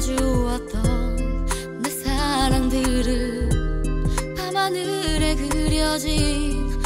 주었던 내 사랑들을 밤하늘에 그려진